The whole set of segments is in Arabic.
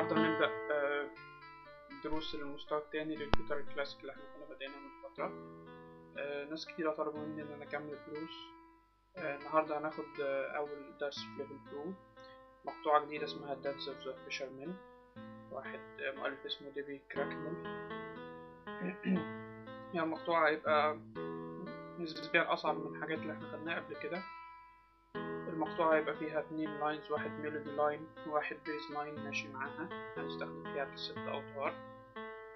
النهاردة هنبدأ آه، دروس المستوى التاني للجيتار الكلاسيك اللي إحنا كنا بادئينها من فترة. آه، ناس كتير طلبوا مني إن أنا أكمل الدروس آه، النهاردة هناخد أول درس في level 2 مقطوعة جديدة اسمها Dance of the Fishermen واحد مؤلف اسمه Debbie Cracknell. يعني المقطوعة هيبقى نسبيا أصعب من الحاجات اللي إحنا خدناها قبل كده. المقطوعة هيبقى فيها اتنين lines واحد melody line وواحد bass line ماشي معاها. هنستخدم فيها ست أوتار.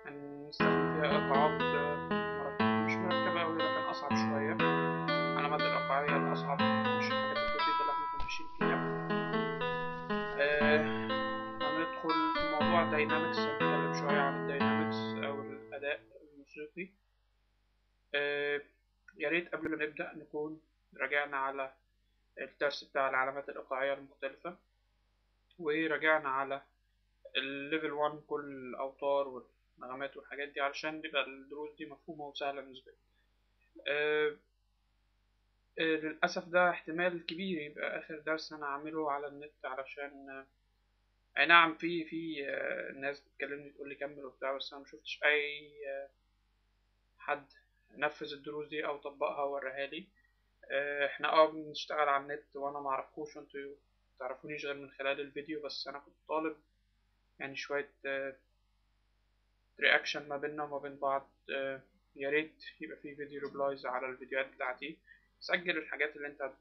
هنستخدم فيها إيقاعات آه، مش مركبة أوي لكن أصعب شوية. علامات الإيقاعية الأصعب مش الحاجات البسيطة اللي إحنا كنا ماشيين فيها. آه، هندخل في موضوع ال dynamics هنتكلم شوية عن ال dynamics أو الأداء الموسيقي. آه، يا ريت قبل ما نبدأ نكون راجعنا على الدرس بتاع العلامات الإيقاعية المختلفة وراجعنا على ال level 1 كل الأوتار والنغمات والحاجات دي علشان تبقى الدروس دي مفهومة وسهلة بالنسبة لي. أه آه، للأسف ده احتمال كبير يبقى آخر درس أنا أعمله على النت علشان آه، أي نعم في في آه، ناس بتكلمني تقول لي كمل وبتاع بس أنا مشوفتش أي حد نفذ الدروس دي أو طبقها ووريها لي. إحنا آه بنشتغل على النت وأنا معرفكوش وانتوا متعرفونيش غير من خلال الفيديو بس أنا كنت طالب يعني شوية reaction ما بيننا وما بين بعض آه، يا ريت يبقى في video replies على الفيديوهات بتاعتي. سجل الحاجات اللي انت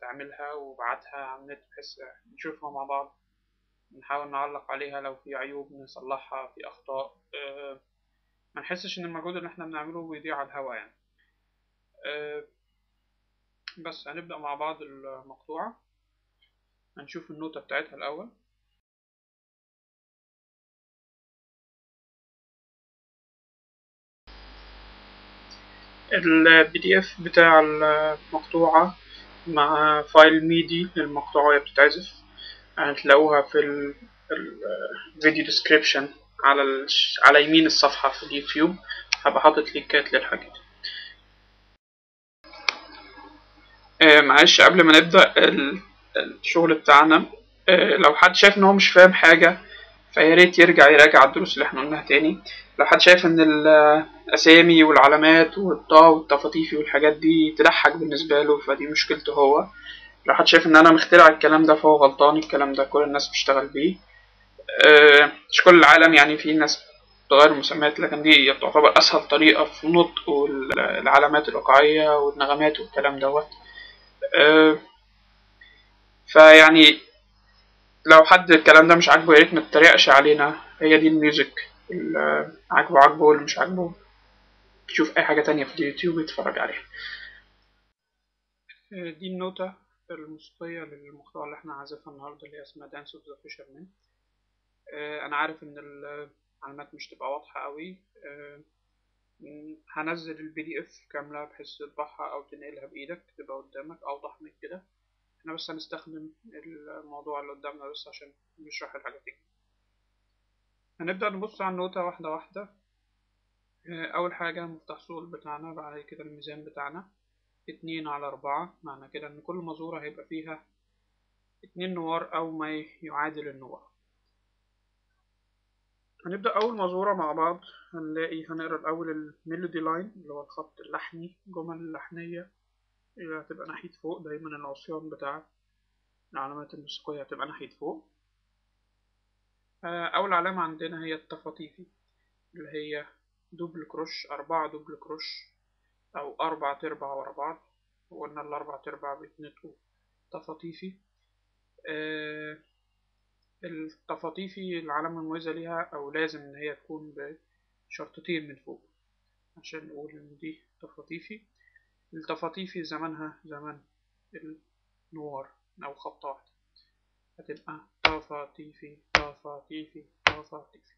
تعملها وابعتها على النت بحيث نشوفها مع بعض نحاول نعلق عليها لو في عيوب نصلحها في أخطاء آه، ما نحسش إن المجهود اللي إحنا بنعمله بيضيع على الهوا يعني. آه، بس هنبدأ مع بعض المقطوعة. هنشوف النوتة بتاعتها الأول. ال PDF بتاع المقطوعة مع file MIDI للمقطوعة وهي بتتعزف. هتلاقوها في ال- ال- ال video description على على يمين الصفحة في اليوتيوب. هبقى حاطط لينكات للحاجات آه، معلش قبل ما نبدأ ال- الشغل بتاعنا آه، لو حد شايف إن هو مش فاهم حاجة فيا ريت يرجع يراجع الدروس اللي إحنا قلناها تاني. لو حد شايف إن الأسامي والعلامات والطا والتفاطيفي والحاجات دي تضحك بالنسبة له فدي مشكلته هو. لو حد شايف إن أنا مخترع الكلام ده فهو غلطان الكلام ده كل الناس بتشتغل بيه. آه، مش كل العالم يعني في ناس بتغير المسميات لكن دي تعتبر أسهل طريقة في النطق والعلامات الايقاعية والنغمات والكلام دوت. فيعني لو حد الكلام ده مش عاجبه يا ريت ما تتريقش علينا. هي دي ال music اللي عاجبه عاجبه واللي مش عاجبه. يشوف أي حاجة تانية في اليوتيوب يتفرج عليها. دي النوتة الموسيقية للمقطوعة اللي إحنا عازفها النهاردة اللي هي اسمها Dance of the Fishermen أنا عارف إن العلامات مش تبقى واضحة قوي. آه، هنزل ال PDF كاملة بحيث تطبعها أو تنقلها بإيدك تبقى قدامك اوضح من كده. إحنا بس هنستخدم الموضوع اللي قدامنا بس عشان نشرح الحاجات دي. هنبدأ نبص على النوتة واحدة واحدة. آه، أول حاجة مفتاح صول بتاعنا بعد كده الميزان بتاعنا. اتنين على أربعة معنى كده إن كل مزورة هيبقى فيها اتنين noire أو ما يعادل ال noire. هنبدأ أول مزورة مع بعض. هنلاقي هنقرأ الأول ال melody line اللي هو الخط اللحني الجمل اللحنية. اللي هتبقى ناحية فوق دايما العصيان بتاع العلامات الموسيقية هتبقى ناحية فوق. آه، أول علامة عندنا هي التفاطيفي اللي هي double croche أربعة double croche أو أربع تربع ورا بعض. وقلنا الأربع تربع بيتنطقوا تفاطيفي. آه، التفاطيفي العلامة المميزة ليها أو لازم إن هي تكون بشرطتين من فوق. عشان نقول إن دي تفاطيفي التفاطيفي زمانها زمن ال noire أو خبطة واحدة. هتبقى تفاطيفي تفاطيفي تفاطيفي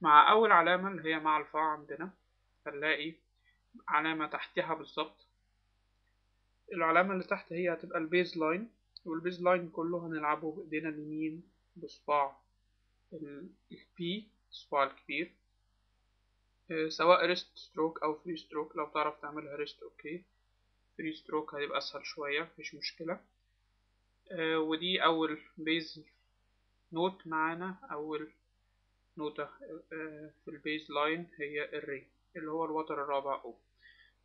مع أول علامة اللي هي مع الفا عندنا هنلاقي علامة تحتها بالظبط. العلامة اللي تحت هي هتبقى ال bass line وال bass line كله هنلعبه بإيدينا اليمين بصباع ال P الصباع الكبير. آه، سواء rest stroke أو free stroke لو تعرف تعملها rest okay. free stroke هيبقى أسهل شوية مفيش مشكلة. آه، ودي أول bass note معانا أول نوتة في ال bass line هي الري اللي هو الوتر الرابع أو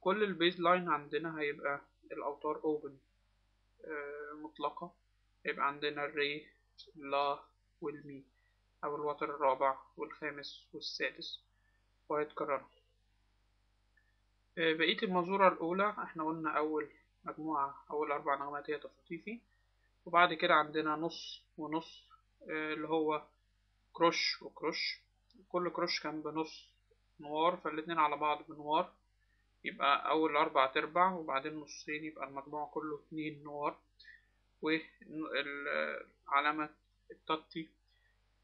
كل ال bass line عندنا هيبقى الأوتار open مطلقة. يبقى عندنا الري لا والمي أو الوتر الرابع والخامس والسادس وهيتكرروا. بقية المزورة الأولى إحنا قلنا أول مجموعة أول أربع نغمات هي تفاطيفي وبعد كده عندنا نص ونص اللي هو كروش وكروش. كل كروش كان بنص نوار فالاتنين على بعض بنوار. يبقى أول أربع تربع وبعدين نصين يبقى المجموع كله اتنين نوار. والعلامة التطي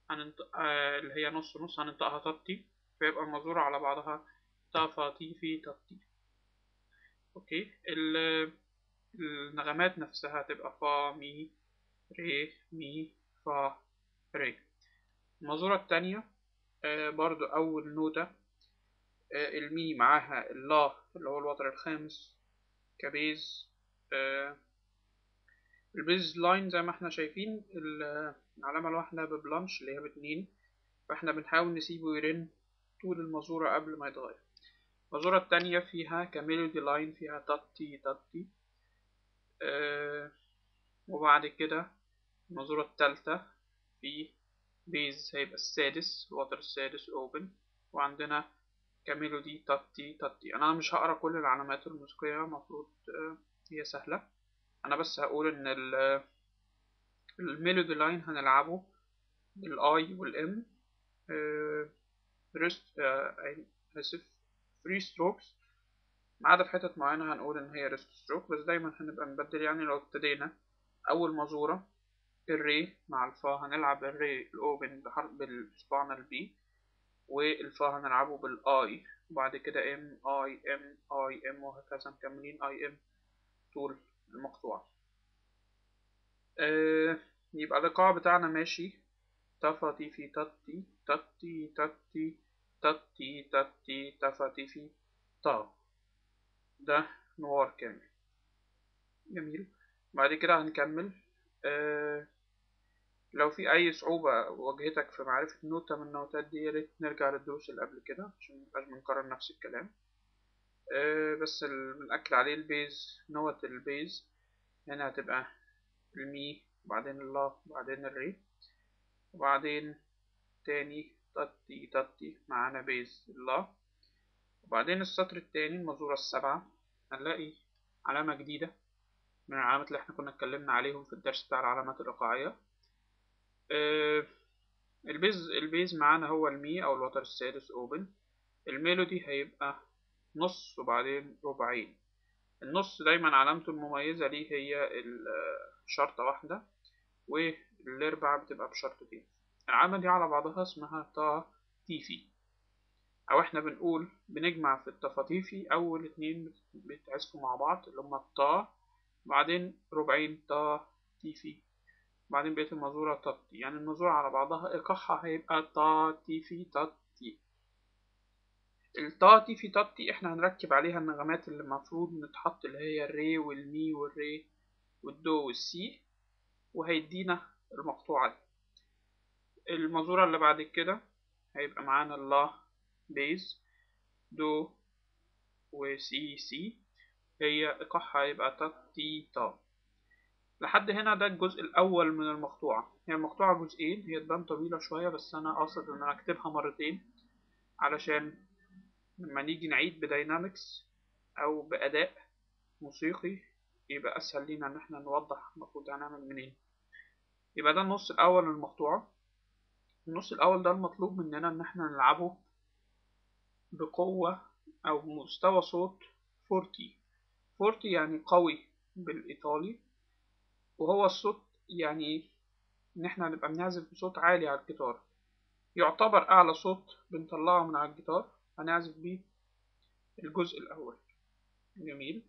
هننطق اللي هي نص نص هننطقها تطي فيبقى المزورة على بعضها تفاطيفي تطي. okay. النغمات نفسها تبقى فا مي ري مي فا ري. المزورة التانية آه برضو أول نوتة آه المي معاها اللا اللي هو الوتر الخامس ك bass آه ال bass line زي ما إحنا شايفين العلامة الواحدة ب blanche اللي هي باتنين فاحنا بنحاول نسيبه يرن طول المزورة قبل ما يتغير. المزورة التانية فيها ك melody line فيها تطي تطي آه وبعد كده المزورة التالتة في bass هيبقى السادس الوتر السادس open وعندنا ك melody تطي تطي أنا مش هقرأ كل العلامات الموسيقية المفروض آه هي سهلة. أنا بس هقول إن ال melody line هنلعبه بال i وال m rest آسف free strokes ما عدا في حتت معينة هنقول إن هي rest stroke بس دايما هنبقى نبدل يعني لو ابتدينا. أول مزورة الري مع الفا هنلعب الري ال open بحرف بصباعنا ال p والفا هنلعبه بال i وبعد كده m i m i m وهكذا. مكملين i m طول. المقطوعة. آه يبقى الإيقاع بتاعنا ماشي. تفا في تتي تتي تتي تتي تتي تفتي في طا ده noire كامل. جميل. بعد كده هنكمل. آه لو في أي صعوبة واجهتك في معرفة نوتة من النوتات دي ياريت نرجع للدروس اللي قبل كده عشان منبقاش بنكرر نفس الكلام. بس بنأكد عليه ال bass note ال bass. هنا هتبقى المي وبعدين اللا وبعدين الري وبعدين تاني تطي تطي معانا bass اللا وبعدين السطر التاني المزورة السبعة. هنلاقي علامة جديدة من العلامات اللي إحنا كنا اتكلمنا عليهم في الدرس بتاع العلامات الإيقاعية آه ال bass ال bass معانا هو المي أو الوتر السادس open. ال melody هيبقى نص وبعدين ربعين. النص دايما علامته المميزة ليه هي شرطة واحدة والأربعة بتبقى بشرطتين العلامة دي على بعضها اسمها تا تيفي أو إحنا بنقول بنجمع في التفاطيفي أول اتنين بيتعزفوا مع بعض اللي هما التا بعدين ربعين تا تيفي بعدين بقية المزورة تطي يعني المزورة على بعضها إيقاعها هيبقى تا تيفي تطي التا تيفي تطي إحنا هنركب عليها النغمات اللي المفروض تتحط اللي هي الري والمي والري والدو والسي وهيدينا المقطوعة دي. المزورة اللي بعد كده هيبقى معانا اللا bass دو وسي سي. هي إيقاعها هيبقى تا تي تا. لحد هنا ده الجزء الأول من المقطوعة. هي المقطوعة جزئين هي تبان طويلة شوية بس أنا قاصد إن أنا أكتبها مرتين علشان لما نيجي نعيد ب dynamics أو بأداء موسيقي يبقى أسهل لينا إن إحنا نوضح المفروض هنعمل منين. يبقى ده النص الأول من المقطوعة النص الأول ده المطلوب مننا إن إحنا نلعبه بقوة أو مستوى صوت forte. forte يعني قوي بالإيطالي وهو الصوت يعني إن إحنا نبقى بنعزف بصوت عالي على الجيتار. يعتبر أعلى صوت بنطلعه من على الجيتار. هنعزف بيه الجزء الأول. جميل.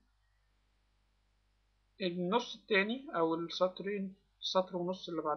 النص التاني أو السطرين السطر ونص اللي بعد